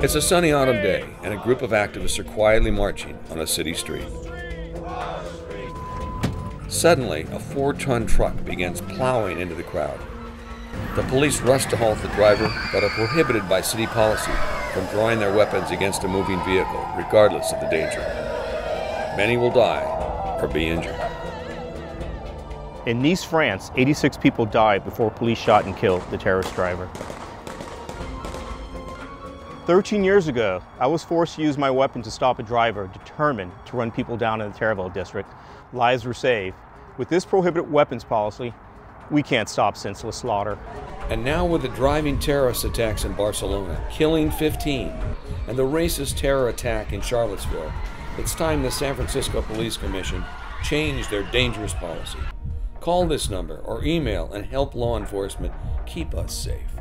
It's a sunny autumn day, and a group of activists are quietly marching on a city street. Suddenly, a four ton truck begins plowing into the crowd. The police rush to halt the driver, but are prohibited by city policy from drawing their weapons against a moving vehicle, regardless of the danger. Many will die or be injured. In Nice, France, 86 people died before police shot and killed the terrorist driver. 13 years ago, I was forced to use my weapon to stop a driver determined to run people down in the Taraval district. Lives were saved. With this prohibited weapons policy, we can't stop senseless slaughter. And now, with the driving terrorist attacks in Barcelona, killing 15, and the racist terror attack in Charlottesville, it's time the San Francisco Police Commission changed their dangerous policy. Call this number or email and help law enforcement keep us safe.